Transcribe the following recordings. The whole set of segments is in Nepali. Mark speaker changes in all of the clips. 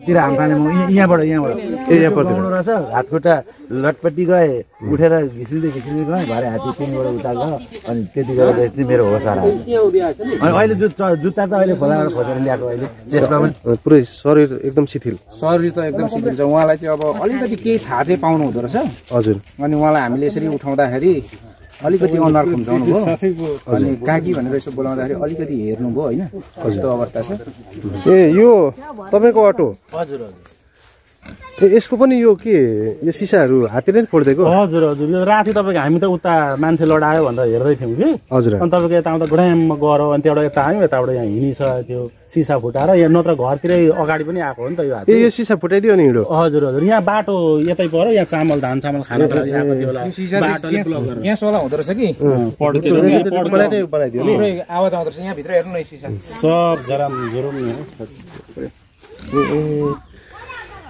Speaker 1: तिर हामखाने म यहाँ- यहाँबाट यहाँबाट।
Speaker 2: ए,
Speaker 1: रहेछ हात खुट्टा लटपट्टि गए उठेर घिसिँदै घिसिँदै गएँ भरे हात्ती सिङबाट उता गयो अनि त्यति गरेर चाहिँ मेरो होस हरायो अनि अहिले जुत्ता जुत्ता त अहिले खोलाबाट खोजेर ल्याएको अहिले। त्यसमा पनि?
Speaker 2: पुरै शरीर एकदम शिथिल।
Speaker 3: शरीर त एकदम शिथिल छ। उहाँलाई चाहिँ अब अलिकति केही थाहा चाहिँ पाउनु हुँदो रहेछ।
Speaker 2: हजुर।
Speaker 3: अनि उहाँलाई हामीले यसरी उठाउँदाखेरि अलिकति अनुहार खुम्चाउनु भयो। अनि काकी भनेर यसो बोलाउँदाखेरि अलिकति हेर्नुभयो होइन। कस्तो अवस्था छ?
Speaker 2: ए यो तपाईँको अटो?
Speaker 4: हजुर हजुर।
Speaker 2: ए यसको पनि यो के यो सिसाहरू हातले नै फोडिदिएको
Speaker 4: हजुर हजुर। यो राति तपाईँको हामी त उता मान्छे लडायो भनेर हेर्दै थियौँ कि।
Speaker 2: हजुर।
Speaker 4: अनि तपाईँको यता आउँदा गुडाममा गएर अनि त्यहाँबाट यता आयौँ यताबाट यहाँ हिँडिसक्यो सिसा फुटाएर। यहाँ नत्र घरतिरै अगाडि पनि आएको हो नि त यो
Speaker 2: ए
Speaker 4: हात्ती
Speaker 2: यो सिसा फुटाइदियो नि हिँडो।
Speaker 4: हजुर हजुर। यहाँ बाटो यतै पऱ्यो यहाँ चामल धान चामल खाना त्यो
Speaker 3: हुँदो रहेछ कि? आवाज आउँदो यहाँभित्र हेर्नु न सिसा।
Speaker 4: सब झराम झुरुम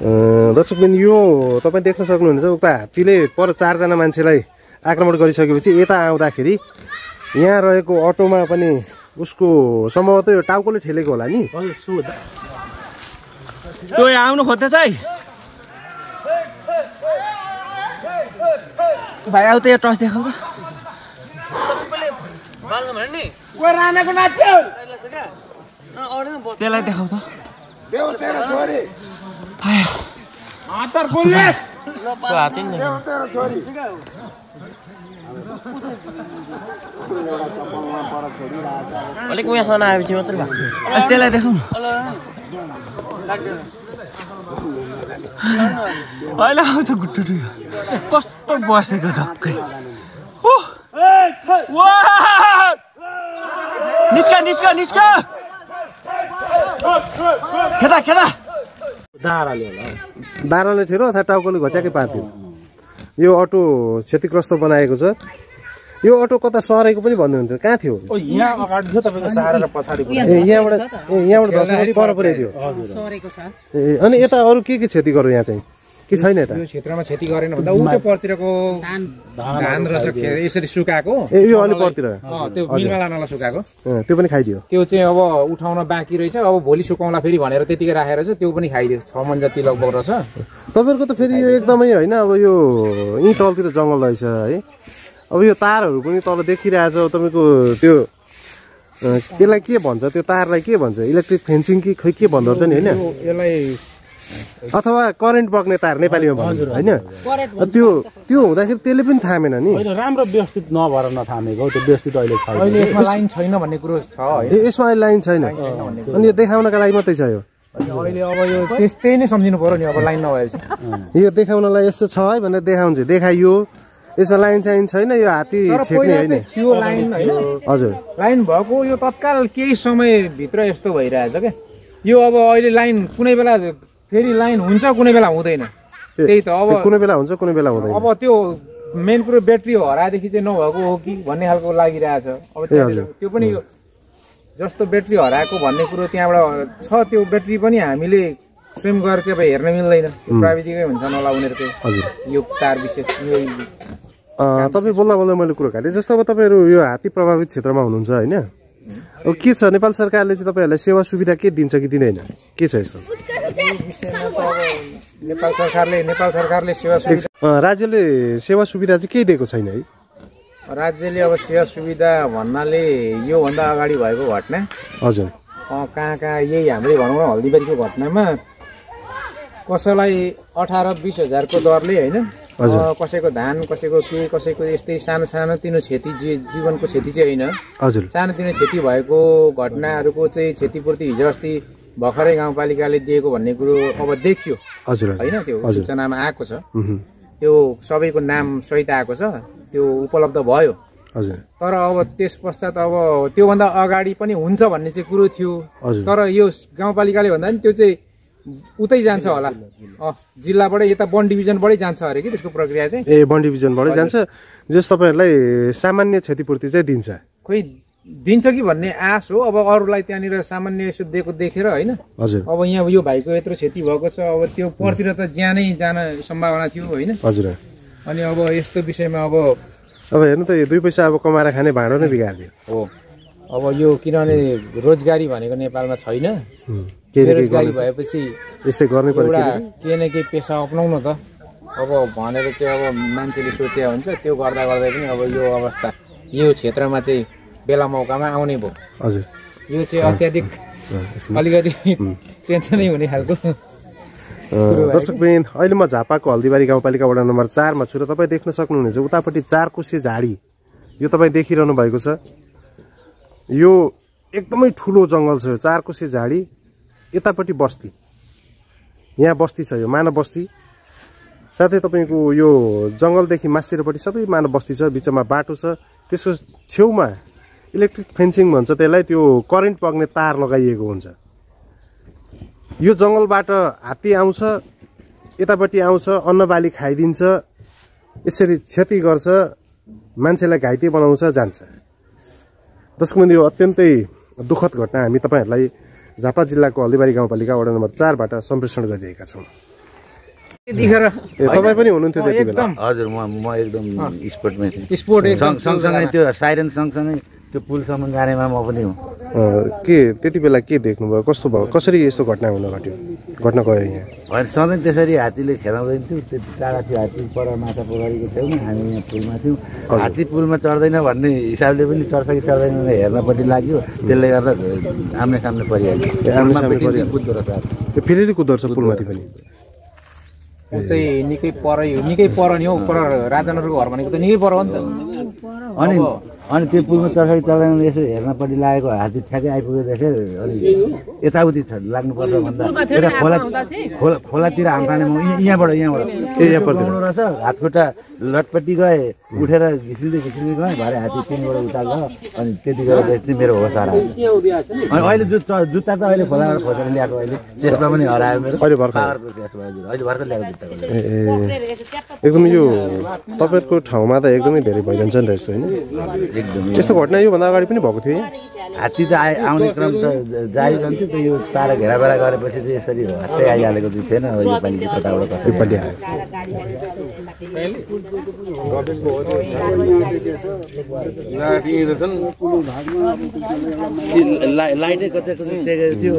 Speaker 2: दर्शकबिन यो तपाईँ देख्न सक्नुहुन्छ उता हात्तीले पर चारजना मान्छेलाई आक्रमण गरिसकेपछि यता आउँदाखेरि यहाँ रहेको अटोमा पनि उसको सम्भवतः यो टाउकोले ठेलेको होला नि।
Speaker 5: त्यो आउनु खोज्दैछ है। भाइ आऊ त यो टच देखाउ त्यसलाई देखाउ त। अलिक उहाँसँग आएपछि मात्रै भएको। त्यसलाई देखाउ न अहिले आउँछ गुट्टु कस्तो बसेको ढक्कै! निस्क निस्क निस्क खेदा खेदा
Speaker 4: दाराले
Speaker 2: ठेरो अथवा टाउकोले घच्याकै पार्थ्यो यो अटो क्षतिग्रस्त बनाएको छ। यो अटो कता सरेको पनि भन्नुहुन्थ्यो कहाँ थियो?
Speaker 4: ओ यहाँ अगाडि थियो तपाईँको सारेर पछाडि
Speaker 2: ए यहाँबाट यहाँबाट धसेर पर पुऱ्याइदियो। ए अनि यता अरू के के क्षति गर्यो यहाँ चाहिँ? कि छैन यता
Speaker 3: यो क्षेत्रमा क्षति गरेन भन्दा ऊ त्यो परतिरको धान। रहेछ खे- यसरी सुकाएको?
Speaker 2: ए यो अलि परतिर।
Speaker 3: अँ, त्यो मिलमा लानलाई सुकाएको।
Speaker 2: त्यो पनि खाइदियो।
Speaker 3: त्यो चाहिँ अब उठाउन बाँकी रहेछ। अब भोलि सुकाउँला फेरि भनेर त्यतिकै राखेर चाहिँ त्यो पनि खाइदियो। छ मन जति लगभग रहेछ।
Speaker 2: तपाईँहरूको त फेरि यो एकदमै होइन अब यो यहीँ तलतिर जङ्गल रहेछ है। अब यो तारहरू पनि तल देखिरहेछ। तपाईँको त्यो त्यसलाई के भन्छ? त्यो तारलाई के भन्छ? इलेक्ट्रिक फेन्सिङ कि खै के भन्दो रहेछ नि होइन?
Speaker 3: यो- यसलाई
Speaker 2: अथवा करेन्ट बग्ने तार नेपालीमा भन्नु होइन? त्यो त्यो हुँदाखेरि त्यसले पनि थामेन नि।
Speaker 4: राम्रो व्यवस्थित नभएर नथामेको त्यो व्यवस्थित अहिले
Speaker 3: यसमा लाइन छैन भन्ने कुरो छ
Speaker 2: यसमा अहिले लाइन छैन। अनि यो देखाउनका लागि मात्रै छ यो।
Speaker 3: अहिले अब यो त्यस- त्यही नै सम्झिनु पर्यो नि अब लाइन नभएपछि
Speaker 2: यो देखाउनलाई यस्तो छ है भनेर देखाउँछ। देखाइयो। यसमा लाइन साइन छैन यो हात्ती
Speaker 3: तर
Speaker 2: छेक्ने
Speaker 3: पहिला
Speaker 2: होइन।
Speaker 3: चाहिँ थियो लाइन होइन?
Speaker 2: हजुर।
Speaker 3: लाइन भएको यो तत्काल केही समयभित्र यस्तो भइरहेछ क्या। यो अब अहिले लाइन कुनै बेला फेरि लाइन हुन्छ कुनै बेला हुँदैन। त्यही त अब
Speaker 2: कुनै बेला हुन्छ कुनै बेला हुँदैन।
Speaker 3: अब त्यो मेन कुरो ब्याट्री हराएदेखि चाहिँ नभएको हो कि भन्ने खालको लागिरहेछ। अब। त्यो पनि जस्तो ब्याट्री हराएको भन्ने कुरो त्यहाँबाट छ त्यो ब्याट्री पनि हामीले स्वयं गरेर चाहिँ अब हेर्न मिल्दैन। प्राविधिकै हुन्छ होला उनीहरूकै
Speaker 2: हजुर।
Speaker 3: यो तार विशेष यो
Speaker 2: तपाईँ बोल्दा बोल्दा मैले कुरो काटेँ। जस्तो अब तपाईँहरू यो हात्ती प्रभावित क्षेत्रमा हुनुहुन्छ होइन? अब के छ? नेपाल सरकारले चाहिँ तपाईँहरूलाई सेवा सुविधा के दिन्छ कि दिँदैन? के छ यस्तो
Speaker 3: अब नेपाल सरकारले नेपाल सरकारले सेवा सुविधा
Speaker 2: राज्यले सेवा सुविधा चाहिँ केही दिएको छैन है?
Speaker 3: राज्यले अब सेवा सुविधा भन्नाले योभन्दा अगाडि भएको घटना।
Speaker 2: हजुर।
Speaker 3: कहाँ कहाँ यही हाम्रै भनौँ न हल्दीबारीको घटनामा कसैलाई अठार बिस हजारको दरले होइन कसैको धान कसैको के कसैको यस्तै सानो सानोतिनो क्षति जी जीवनको क्षति चाहिँ होइन।
Speaker 2: हजुर।
Speaker 3: सानोतिनो क्षति भएको घटनाहरूको चाहिँ क्षतिपूर्ति हिजो अस्ति भर्खरै गाउँपालिकाले दिएको भन्ने कुरो अब देखियो।
Speaker 2: हजुर
Speaker 3: होइन त्यो सूचनामा आएको छ। त्यो सबैको नाम सहित आएको छ। त्यो उपलब्ध भयो।
Speaker 2: हजुर।
Speaker 3: तर अब त्यस पश्चात अब त्योभन्दा अगाडि पनि हुन्छ भन्ने चाहिँ कुरो थियो। तर यो गाउँपालिकाले भन्दा पनि त्यो चाहिँ उतै जान्छ होला। अँ जिल्लाबाटै यता वन डिभिजनबाटै जान्छ अरे कि त्यसको प्रक्रिया चाहिँ?
Speaker 2: ए वन डिभिजनबाटै जान्छ जस तपाईँहरूलाई सामान्य क्षतिपूर्ति चाहिँ दिन्छ।
Speaker 3: खोइ दिन्छ कि भन्ने आश हो? अब अरूलाई त्यहाँनिर सामान्य यसो दिएको देखेर होइन?
Speaker 2: हजुर।
Speaker 3: अब यहाँ यो भाइको यत्रो क्षति भएको छ अब त्यो परतिर त ज्यानै जान सम्भावना थियो होइन?
Speaker 2: हजुर।
Speaker 3: अनि अब यस्तो विषयमा अब
Speaker 2: अब हेर्नु त यो दुई पैसा अब कमाएर खाने भाँडो नै बिगारिदियो।
Speaker 3: हो। अब यो किनभने रोजगारी भनेको नेपालमा छैन। बेरोजगारी भएपछि
Speaker 2: यस्तै गर्नै पर्यो
Speaker 3: एउटा
Speaker 2: केही न केही।
Speaker 3: केही न केही पेसा अप्नाउनु त। अब भनेर चाहिँ अब मान्छेले सोचे हुन्छ त्यो गर्दा गर्दै पनि अब यो अवस्था यो क्षेत्रमा चाहिँ बेला मौकामा आउने भयो।
Speaker 2: हजुर।
Speaker 3: यो चाहिँ अत्याधिक अलिकति टेन्सनै हुने खालको
Speaker 2: दर्शक बहिन अहिले म झापाको हल्दीबारी गाउँपालिका वडा नम्बर चारमा छु र तपाईँ देख्न सक्नुहुनेछ उतापट्टि चार कुसे झाडी। यो तपाईँ देखिरहनु भएको छ। यो एकदमै ठुलो जङ्गल छ यो चार कुसे झाडी यतापट्टि बस्ती। यहाँ बस्ती छ यो मानव बस्ती। साथै तपाईँको यो जङ्गलदेखि मासिरपट्टि सबै मानव बस्ती छ बिचमा बाटो छ। त्यसको छेउमा इलेक्ट्रिक फेन्सिङ भन्छ त्यसलाई त्यो करेन्ट पग्ने तार लगाइएको हुन्छ। यो जङ्गलबाट हात्ती आउँछ यतापट्टि आउँछ अन्नबाली खाइदिन्छ यसरी क्षति गर्छ मान्छेलाई घाइते बनाउँछ जान्छ। दर्शक यो अत्यन्तै दुःखद घटना हामी तपाईँहरूलाई झापा जिल्लाको हल्दीबारी गाउँपालिका वडा नम्बर चारबाट सम्प्रेषण गरिरहेका छौँ। तपाईँ पनि हुनुहुन्थ्यो त्यति बेला?
Speaker 3: एकदम।
Speaker 1: हजुर म म एकदम स्पोर्टमै थिएँ।
Speaker 3: स्पोर्ट एकदम
Speaker 1: सँग- सँगसँगै त्यो साइरन सँगसँगै त्यो पुलसम्म जानेमा म पनि हुँ।
Speaker 2: के त्यति बेला के देख्नुभयो? कस्तो भयो? कसरी यस्तो घटना हुन घट्यो? घटना गयो यहाँ?
Speaker 1: होइन सधैँ त्यसरी हात्तीले खेलाउँदैन थियो त्यो टाढा थियो हात्ती पर माछा पोखरीको छेउमा हामी यहाँ पुलमा थियौँ। हात्ती पुलमा चढ्दैन भन्ने हिसाबले पनि चढ्छ कि चढ्दैन हेर्नपट्टि लाग्यो। त्यसले गर्दा आम्ने सामने परिहाल्यो। कुद्दो रहेछ
Speaker 2: फेरि कुद्दो रहेछ पुलमाथि पनि?
Speaker 3: ऊ चाहिँ निकै पर निकै पर नि हौ पर राजनहरूको घर भनेको त निकै पर हो नि त।
Speaker 1: अनि अनि त्यो पुलमा चढ्दैन भनेर यसो हेर्नपट्टि लागेको हात्ती ठ्याक्कै आइपुग्यो देखेँ अनि यताउति छ लाग्नुपर्छ भन्दा। खोला खोला खोलातिर हामखाने यहाँबाट यहाँबाट।
Speaker 2: ए, यहाँपट्टि।
Speaker 1: गाउनु रहेछ हातखुट्टा लटपट्टि गए उठेर घिसिल्दै घिसिल्दै गएँ भरे हात्ती पिङबाट उता गयो अनि त्यति गरेर चाहिँ मेरो होस हरायो अनि अहिले जुत्ता जुत्ता त अहिले खोलाबाट खोजेर ल्याएको अहिले। चेस्टमा पनि हरायो मेरो।
Speaker 2: अहिले भर्खर?
Speaker 1: अहिले। ल्याएको
Speaker 2: ए एकदम यो तपाईँहरूको ठाउँमा त एकदमै धेरै भइरहन्छ नि रहेछ होइन?
Speaker 1: एकदम
Speaker 2: यस्तो घटना योभन्दा अगाडि पनि भएको थियो
Speaker 1: हात्ती त आए आउने क्रम त जारी रहन्थ्यो त यो तारा घेराबेरा गरेपछि चाहिँ यसरी हत्तै आइहालेको चाहिँ थिएन अब योपालि कताबाट कता
Speaker 2: आयो।
Speaker 1: लाइटै कतै कतै टेकेको थियो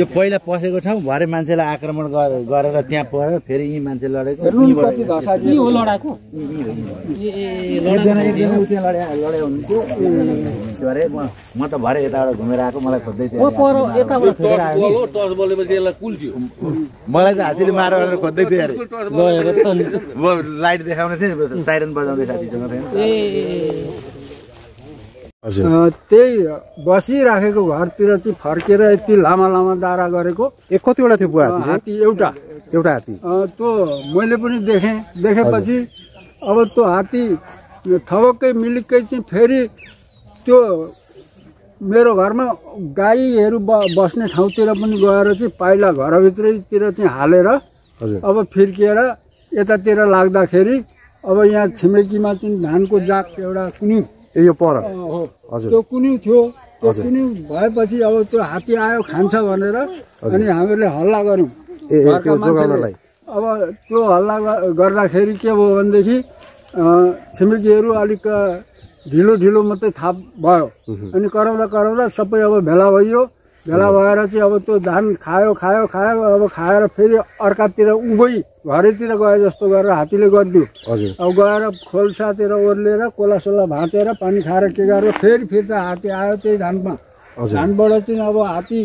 Speaker 1: यो पहिला पसेको ठाउँ भरे मान्छेलाई आक्रमण गर- गरेर त्यहाँ पऱ्यो फेरि यी मान्छे लडेको। म त भरे यताबाट घुमेर आएको मलाई खोज्दै थियो। मलाई त हात्तीले मार गरेर खोज्दै थियो लाइट देखाउने थिएँ साइरन बजाउँदै साथीसँग थिएँ
Speaker 6: त्यही बसिराखेको घरतिर चाहिँ फर्केर यति लामा लामा दारा गरेको।
Speaker 2: ए कतिवटा थियो बुवा हात्ती
Speaker 6: एउटा।
Speaker 2: एउटा हात्ती।
Speaker 6: अ, त्यो मैले पनि देखेँ। देखेपछि अब त्यो हात्ती थवक्कै मिलिक्कै चाहिँ फेरि त्यो मेरो घरमा गाईहरू ब बस्ने ठाउँतिर पनि गएर चाहिँ पाइला घरभित्रैतिर चाहिँ हालेर
Speaker 2: हजुर।
Speaker 6: अब फिर्किएर यतातिर लाग्दाखेरि अब यहाँ छिमेकीमा चाहिँ धानको जाक एउटा कुनी
Speaker 2: ए यो पर।
Speaker 6: हो।
Speaker 2: हजुर।
Speaker 6: त्यो कुनी थियो। त्यो
Speaker 2: हजुर।
Speaker 6: कुनी भएपछि अब त्यो हात्ती आयो खान्छ भनेर अनि हामीले हल्ला गऱ्यौँ। अब त्यो हल्ला गर्दाखेरि के भयो भनेदेखि छिमेकीहरू अलिक ढिलो ढिलो मात्रै थाप भयो। अनि कराउँदा कराउँदा सबै अब भेला भइयो। भेला भएर चाहिँ अब त्यो धान खायो खायो खायो अब खाएर फेरि अर्कातिर उँभै घरैतिर गए जस्तो गरेर हात्तीले गरिदियो।
Speaker 2: हजुर।
Speaker 6: अब गएर खोल्सातिर ओर्लिएर कोलासोला भाँचेर पानी खाएर के गरेर फेरि फिर्ता हात्ती आयो त्यही धानमा। धानबाट चाहिँ अब हात्ती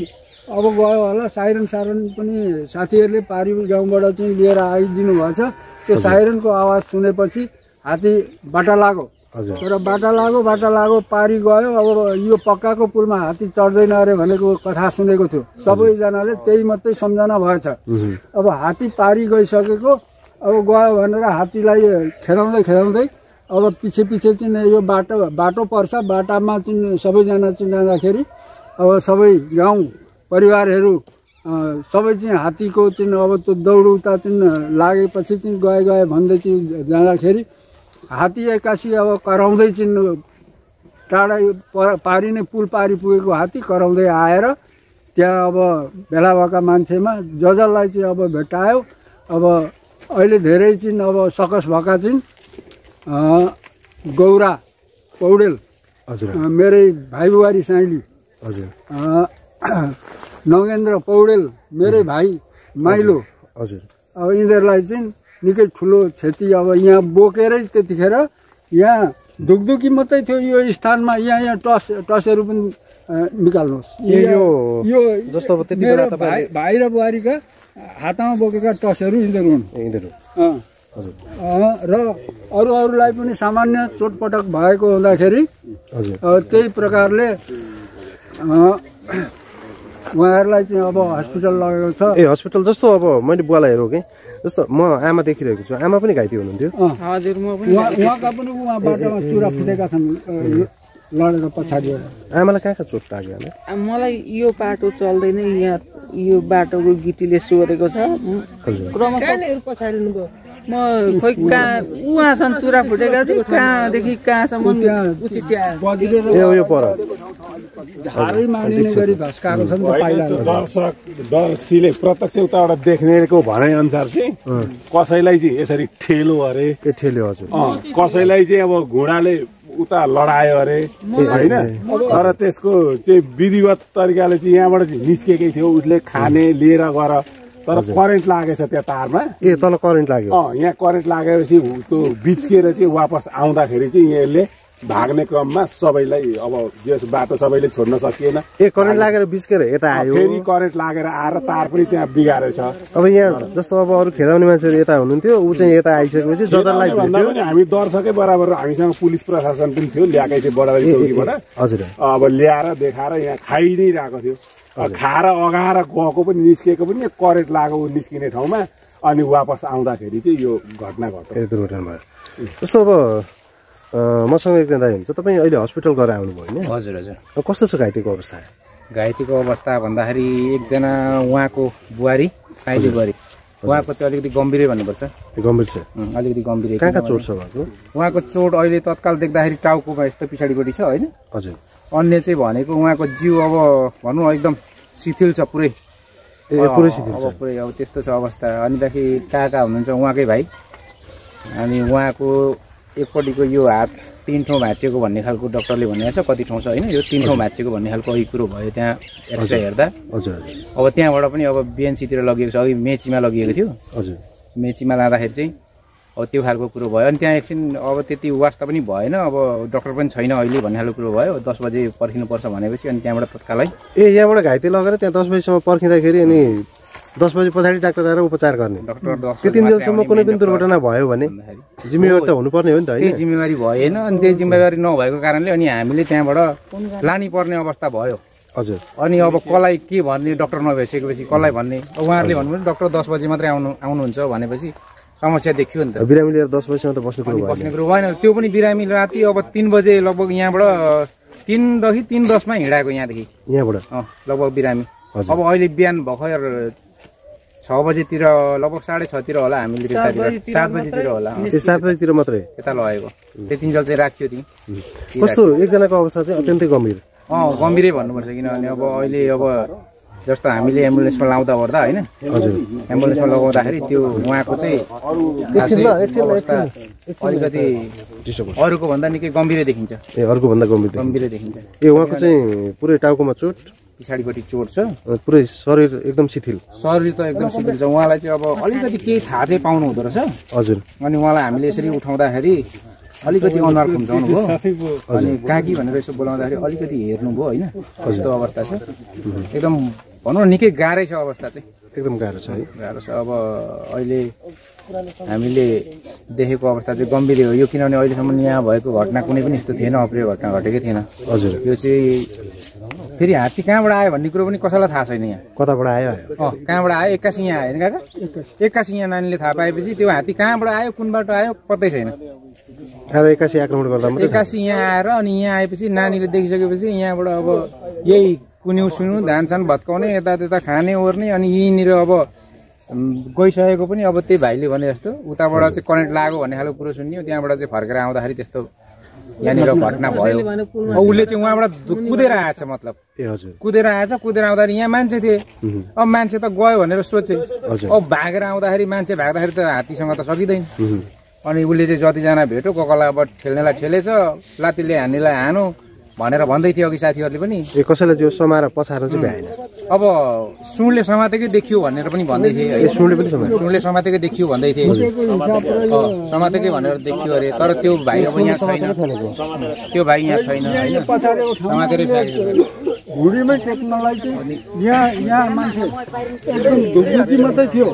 Speaker 6: अब गयो होला। साइरन साइरन पनि साथीहरूले पारी गाउँबाट चाहिँ लिएर आइदिनु भएछ। त्यो साइरनको आवाज सुनेपछि हात्ती बाटा लाग्यो। तर बाटा लाग्यो बाटा लाग्यो पारी गयो। अब यो पक्काको पुलमा हात्ती चढ्दैन अरे भनेको कथा सुनेको थियो। सबैजनाले त्यही मात्रै सम्झना भएछ। अब हात्ती पारी गइसकेको अब गयो भनेर हात्तीलाई खेलाउँदै खेलाउँदै अब पछि पछि चाहिँ यो बाटो बाटो पर्छ। बाटामा चाहिँ सबैजना चाहिँ जाँदाखेरि अब सबै गाउँ परिवारहरू सबै चाहिँ हात्तीको चाहिँ अब त्यो दौड उता चाहिँ लागेपछि चाहिँ गए गए भन्दै चाहिँ जाँदाखेरि हात्ती एक्कासी अब कराउँदै चाहिँ टाढा पारी नै पुल पारी पुगेको हात्ती कराउँदै आएर त्यहाँ अब भेला भएका मान्छेमा ज जसलाई चाहिँ अब भेटायो अब अहिले धेरै चाहिँ अब सकस भएका अ, गौरा पौडेल
Speaker 2: हजुर।
Speaker 6: मेरै भाइ बुहारी साइली।
Speaker 2: हजुर।
Speaker 6: नगेन्द्र पौडेल मेरै भाइ माइलो।
Speaker 2: हजुर।
Speaker 6: अब यिनीहरूलाई चाहिँ निकै ठुलो क्षति अब यहाँ बोकेरै त्यतिखेर यहाँ ढुकढुकी मात्रै थियो यो स्थानमा यहाँ यहाँ टस टसहरू पनि निकाल्नुहोस्।
Speaker 2: यो-
Speaker 6: यो
Speaker 2: जस्तो
Speaker 6: मेरो भाइ भाइ र बुहारीका हातमा बोकेका टसहरू यिनीहरू हुन्। र अरू अरूलाई पनि सामान्य चोटपटक भएको हुँदाखेरि त्यही प्रकारले उहाँहरूलाई चाहिँ अब हस्पिटल लगेको छ।
Speaker 2: ए हस्पिटल जस्तो अब मैले बुवालाई हेरौँ कि जस्तो म आमा देखिरहेको छु आमा पनि घाइते हुनुहुन्थ्यो।
Speaker 5: हजुर म पनि
Speaker 6: उहाँ उहाँका पनि उहाँ बाटोमा चुरा फुटेका छन् अ, लडेर पछाडिबाट
Speaker 2: आमालाई कहाँ कहाँ चोट लाग्यो होला
Speaker 5: मलाई यो बाटो चल्दैन यहाँ यो बाटोको गिटीले सोधेको छ। क्रमशः म खोइ कहाँ उहाँसम्म चुरा फुटेका थियो कहाँदेखि कहाँसम्म
Speaker 6: छ
Speaker 7: दर्शक दर्शीले प्रत्यक्ष उताबाट देख्नेको भनाइ अनुसार चाहिँ कसैलाई चाहिँ यसरी ठेलो अरे।
Speaker 2: ठेल्यो हजुर?
Speaker 7: कसैलाई चाहिँ अब घुँडाले उता लडायो अरे होइन? तर त्यसको चाहिँ विधिवत तरिकाले चाहिँ यहाँबाट चाहिँ निस्केकै थियो उसले खाने लिएर गएर तर करेन्ट लागेछ त्यो तारमा।
Speaker 2: ए तल करेन्ट लाग्यो।
Speaker 7: अँ यहाँ करेन्ट लागेपछि त्यो बिच्किएर चाहिँ वापस आउँदाखेरि चाहिँ यसले भाग्ने क्रममा सबैलाई अब जस बाटो सबैले छोड्न सकिएन।
Speaker 2: ए करेन्ट लागेर बिस्केर यता आयो।
Speaker 7: फेरि करेन्ट लागेर आएर तार पनि त्यहाँ बिगारेछ।
Speaker 2: अब यहाँ जस्तो अब अरू खेदाउने मान्छेहरू यता हुनुहुन्थ्यो ऊ चाहिँ यता आइसकेपछि जजरलाई
Speaker 7: भन्दा पनि हामी दर्शकै बराबर हामीसँग पुलिस प्रशासन पनि थियो ल्याएकै थियो बडाबारी चौकीबाट।
Speaker 2: हजुर।
Speaker 7: अब ल्याएर देखाएर यहाँ खाइ नै रहेको थियो। खाएर अगाएर गएको पनि निस्केको पनि करेन्ट लागेको निस्किने ठाउँमा अनि वापस आउँदाखेरि चाहिँ यो घटना घट्यो।
Speaker 2: ए दुर्घटना भयो। जस्तो अब मसँग एकजना दाइ हुन्छ तपाईँ अहिले हस्पिटल गएर आउनुभयो होइन?
Speaker 3: हजुर हजुर।
Speaker 2: कस्तो छ घाइतेको अवस्था?
Speaker 3: घाइतेको अवस्था भन्दाखेरि एकजना उहाँको बुहारी साइली बुहारी। उहाँको चाहिँ अलिकति गम्भीरै भन्नुपर्छ।
Speaker 2: गम्भीर छ?
Speaker 3: अलिकति गम्भीरै।
Speaker 2: कहाँ कहाँ चोट छ भएको
Speaker 3: उहाँको चोट अहिले तत्काल देख्दाखेरि टाउकोमा यस्तो पछाडिपट्टि छ होइन?
Speaker 2: हजुर।
Speaker 3: अन्य चाहिँ भनेको उहाँको जिउ अब भनौँ एकदम शिथिल छ पुरै।
Speaker 2: पुरै शिथिल
Speaker 3: अब पुरै अब त्यस्तो छ अवस्था। अनिदेखि कहाँ हुनुहुन्छ उहाँकै भाइ। अनि उहाँको एकपट्टिको यो हात तिन ठाउँ भाँचिएको भन्ने खालको डक्टरले भनेको छ। कति ठाउँ छ होइन? यो तिन ठाउँ भाँचिएको भन्ने खालको अघि कुरो भयो त्यहाँ एक्सरे हेर्दा।
Speaker 2: हजुर।
Speaker 3: अब त्यहाँबाट पनि अब बिएनसीतिर लगिएको छ। अघि मेचीमा लगिएको थियो।
Speaker 2: हजुर।
Speaker 3: मेचीमा लाँदाखेरि चाहिँ अब त्यो खालको कुरो भयो। अनि त्यहाँ एकछिन अब त्यति वास्ता पनि भएन। अब डक्टर पनि छैन अहिले भन्ने खालको कुरो भयो। दस बजे पर्खिनुपर्छ भनेपछि अनि त्यहाँबाट तत्कालै
Speaker 2: ए यहाँबाट घाइते लगेर त्यहाँ दस बजीसम्म पर्खिँदाखेरि अनि दस बजी पछाडि डाक्टर आएर उपचार गर्ने।
Speaker 3: डक्टर
Speaker 2: त्यति दिनसम्म कुनै पनि दुर्घटना भयो भने। जिम्मेवारी त हुनुपर्ने हो नि त होइन।
Speaker 3: जिम्मेवारी भएन अनि त्यही जिम्मेवारी नभएको कारणले अनि हामीले त्यहाँबाट लानै पर्ने अवस्था भयो।
Speaker 2: हजुर।
Speaker 3: अनि अब कसलाई के भन्ने डक्टर नभइसकेपछि कसलाई भन्ने? अब उहाँहरूले भन्नुभयो डक्टर दस बजी मात्रै आउनु आउनुहुन्छ भनेपछि समस्या देखियो नि त।
Speaker 2: बिरामी लिएर दस बजीसम्म त बस्नु कुरो
Speaker 3: बस्ने कुरो भएन। त्यो पनि बिरामी राति अब तिन बजे लगभग यहाँबाट तिनदेखि तिन दसमा हिँडाएको यहाँदेखि।
Speaker 2: यहाँबाट?
Speaker 3: लगभग बिरामी। अब अहिले बिहान भर्खर छ बजीतिर लगभग साढे छतिर होला हामीले त्यतातिर। सात बजीतिर होला
Speaker 2: सात बजीतिर मात्रै?
Speaker 3: त्यता लगेको। त्यतिन्जेल चाहिँ राखियो ती।
Speaker 2: कस्तो एकजनाको अवस्था चाहिँ अत्यन्तै गम्भीर।
Speaker 3: अँ गम्भीरै भन्नुपर्छ किनभने अब अहिले अब जस्तो हामीले एम्बुलेन्समा लाउँदा ओर्दा होइन?
Speaker 2: हजुर।
Speaker 3: एम्बुलेन्समा लगाउँदाखेरि त्यो उहाँको चाहिँ खासै अवस्था अलिकति अरूको भन्दा निकै गम्भीरै देखिन्छ।
Speaker 2: ए अर्को भन्दा गम्भीर।
Speaker 3: गम्भीरै देखिन्छ।
Speaker 2: ए उहाँको चाहिँ पुरै टाउकोमा चोट?
Speaker 3: पछाडिपट्टि चोट छ।
Speaker 2: पुरै शरीर एकदम शिथिल।
Speaker 3: शरीर त एकदम शिथिल छ। उहाँलाई चाहिँ अब अलिकति केही थाहा चाहिँ पाउनु हुँदो रहेछ।
Speaker 2: हजुर।
Speaker 3: अनि उहाँलाई हामीले यसरी उठाउँदाखेरि अलिकति अनुहार खुम्चाउनु भयो अनि काकी भनेर यसो बोलाउँदाखेरि अलिकति हेर्नुभयो होइन। कस्तो अवस्था छ? एकदम भनौँ न निकै गाह्रै छ अवस्था चाहिँ।
Speaker 2: एकदम गाह्रो छ है।
Speaker 3: गाह्रो छ। अब अहिले हामीले देखेको अवस्था चाहिँ गम्भीर हो। यो किनभने अहिलेसम्म यहाँ भएको घटना कुनै पनि यस्तो थिएन अप्रिय घटना घटेकै थिएन।
Speaker 2: हजुर।
Speaker 3: यो चाहिँ फेरि हात्ती कहाँबाट आयो भन्ने कुरो पनि कसैलाई थाहा छैन यहाँ।
Speaker 2: कताबाट आयो?
Speaker 3: अँ कहाँबाट आयो? एक्कासी यहाँ आयो नि काका? एक्कासी। यहाँ नानीले थाहा पाएपछि त्यो हात्ती कहाँबाट आयो कुन बाटो आयो पत्तै छैन।
Speaker 2: एक्कासी आक्रमण गर्दा
Speaker 3: एक्कासी यहाँ आएर अनि यहाँ आएपछि नानीले देखिसकेपछि यहाँबाट अब यही कुन्यु सुन्यु धान सान भत्काउने यता त्यता खाने ओर्ने अनि यहीँनिर अब गइसकेको पनि अब त्यही भाइले भने जस्तो उताबाट चाहिँ करेन्ट लाग्यो भन्ने खालको कुरो सुन्यो त्यहाँबाट चाहिँ फर्केर आउँदाखेरि त्यस्तो यहाँनिर घटना भयो। अब उसले चाहिँ उहाँबाट कुदेर आएछ मतलब।
Speaker 2: ए हजुर।
Speaker 3: कुदेर आएछ कुदेर आउँदाखेरि यहाँ मान्छे थिए। अब मान्छे त गयो भनेर सोचे।
Speaker 2: हजुर।
Speaker 3: अब भागेर आउँदाखेरि मान्छे भाग्दाखेरि त हात्तीसँग त सकिँदैन। अनि उसले चाहिँ जतिजना भेट्यो कोकला अब ठेल्नेलाई ठेलेछ लात्तीले हान्नेलाई हानो भनेर भन्दै थियो अघि साथीहरूले पनि।
Speaker 2: ए कसैलाई चाहिँ समाएर पछाएर चाहिँ भ्याएन।
Speaker 3: अब सुनले समातेकै देखियो भनेर पनि भन्दै थिए है
Speaker 2: सुनले पनि
Speaker 3: सुनले समातेकै देखियो भन्दै थिए। समातेकै भनेर देखियो अरे तर त्यो भाइ अब यहाँ छैन। त्यो भाइ यहाँ छैन समातेरै फ्याँक्यो
Speaker 6: भुँडीमै टेक्नलाई चाहिँ यहाँ यहाँ मान्छे एकदम धुकधुकी मात्रै थियो।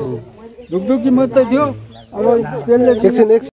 Speaker 6: धुकधुकी मात्रै थियो। अब त्यसले चाहिँ
Speaker 2: एकछिन एकछिन